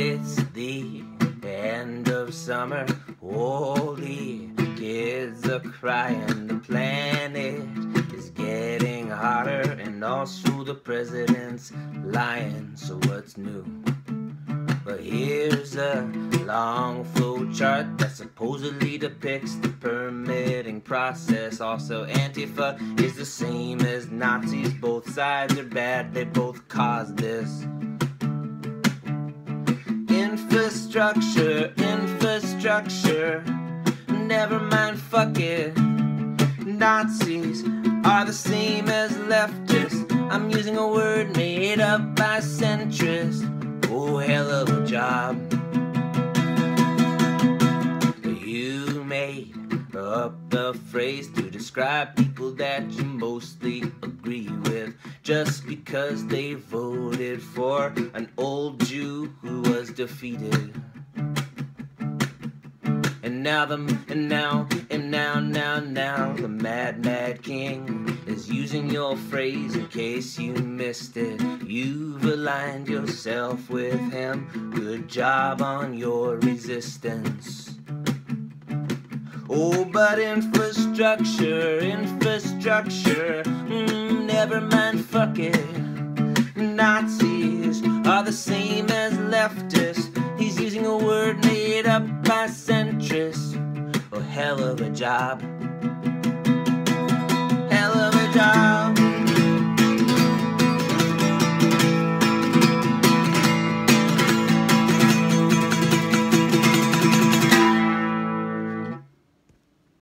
It's the end of summer. All the kids are crying. The planet is getting hotter, and also the president's lying. So what's new? But here's a long flow chart that supposedly depicts the permitting process. Also, Antifa is the same as Nazis. Both sides are bad, they both caused this. Infrastructure, infrastructure. Never mind, fuck it. Nazis are the same as leftists. I'm using a word made up by centrists. Oh, hell of a job. You made up the phrase to describe people that you mostly just because they voted for an old Jew who was defeated. And now the and now and now now now the mad mad king is using your phrase in case you missed it. You've aligned yourself with him. Good job on your resistance. Oh, but infrastructure, infrastructure, mm, never mind, fuck it. Nazis are the same as leftists. He's using a word made up by centrists. Oh, hell of a job.